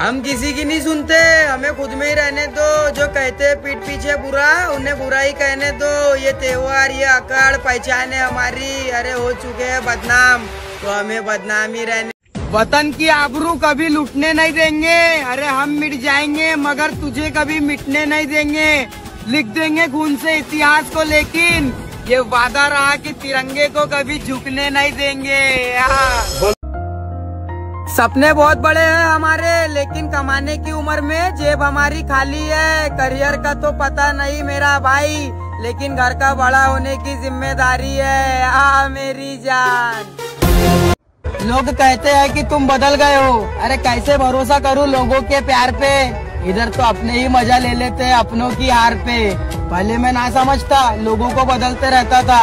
हम किसी की नहीं सुनते, हमें खुद में ही रहने दो। जो कहते हैं, पीठ पीछे बुरा, उन्हें बुरा ही कहने दो। ये त्योहार, ये अकड़ पहचान है हमारी। अरे, हो चुके हैं बदनाम तो हमें बदनाम ही रहने वतन की आबरू कभी लुटने नहीं देंगे। अरे, हम मिट जाएँगे, मगर तुझे कभी मिटने नहीं देंगे। लिख देंगे खून से इतिहास को, लेकिन ये वादा रहा कि तिरंगे को कभी झुकने नहीं देंगे। सपने बहुत बड़े हैं हमारे, लेकिन कमाने की उम्र में जेब हमारी खाली है। करियर का तो पता नहीं मेरा भाई, लेकिन घर का बड़ा होने की ज़िम्मेदारी है। आ, मेरी जान। लोग कहते हैं कि तुम बदल गए हो। अरे कैसे भरोसा करूँ लोगों के प्यार पे? इधर तो अपने ही मज़ा ले लेते हैं अपनों की हार पे। पहले मैं ना समझता, लोगों को बदलते रहता था।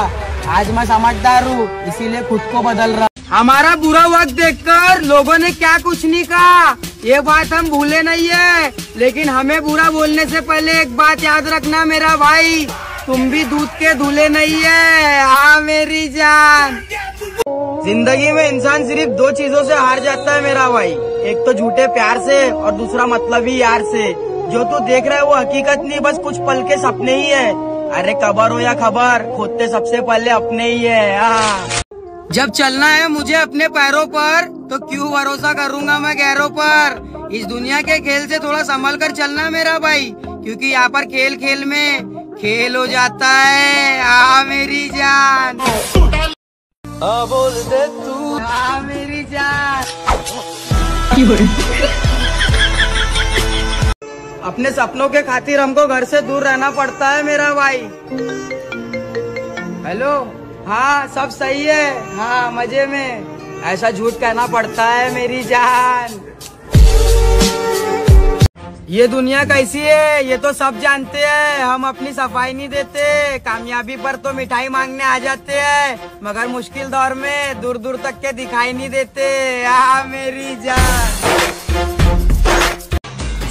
आज मैं समझदार हूँ, इसीलिए खुद को बदल रहा हमारा बुरा वक्त देखकर लोगों ने क्या कुछ नहीं कहा? ये बात हम भूले नहीं है। लेकिन हमें बुरा बोलने से पहले एक बात याद रखना मेरा भाई। तुम भी दूध के धूले नहीं है। हाँ मेरी जान। ज़िंदगी में इंसान सिर्फ़ दो चीज़ों से हार जाता है मेरा भाई। एक तो झूठे प्यार से और दूसरा मतलबी यार से। जो तू देख रहा है वो हकीकत नहीं, बस कुछ पल के सपने ही है। अरे खबर हो या खबर, खोदते सबसे पहले अपने ही है। हाँ। जब चलना है मुझे अपने पैरों पर तो क्यों भरोसा करूँगा मैं गैरों पर? इस दुनिया के खेल से थोड़ा संभल कर चलना मेरा भाई क्योंकि यहाँ पर खेल खेल में खेल हो जाता है। आ मेरी जान। आ बोल दे तू। आ मेरी जान। अपने सपनों के खातिर हमको घर से दूर रहना पड़ता है मेरा भाई। हेलो? हाँ सब सही है। हाँ मज़े में। ऐसा झूठ कहना पड़ता है मेरी जान। ये दुनिया कैसी है? ये तो सब जानते हैं। हम अपनी सफ़ाई नहीं देते। कामयाबी पर तो मिठाई मांगने आ जाते हैं। मगर मुश्किल दौर में दूर दूर तक के दिखाई नहीं देते। आ मेरी जान।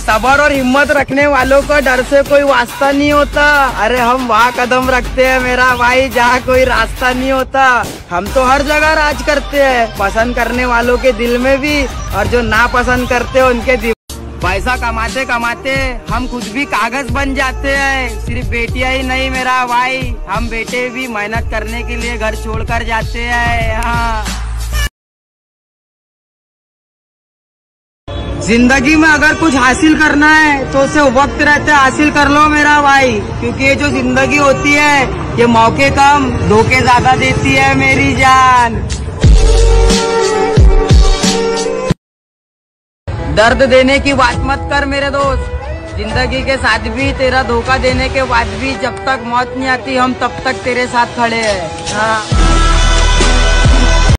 सबर और हिम्मत रखने वालों का डर से कोई वास्ता नहीं होता। अरे, हम वहाँ कदम रखते हैं मेरा भाई, जहाँ कोई रास्ता नहीं होता। हम तो हर जगह राज करते हैं, पसंद करने वालों के दिल में भी, और जो ना पसंद करते हैं, उनके दिल पैसा कमाते कमाते हम खुद भी कागज़ बन जाते हैं। सिर्फ़ बेटिया ही नहीं मेरा भाई, हम बेटे भी मेहनत करने के लिए घर छोड़कर जाते हैं। हाँ। ज़िंदगी में अगर कुछ हासिल करना है तो उसे वक्त रहते हासिल कर लो मेरा भाई। क्योंकि ये जो ज़िंदगी होती है, ये मौके कम, धोखे ज़्यादा देती है मेरी जान। दर्द देने की बात मत कर मेरे दोस्त। ज़िंदगी के साथ भी तेरा धोखा देने के बाद भी जब तक मौत नहीं आती, हम तब तक तेरे साथ खड़े हैं। हाँ।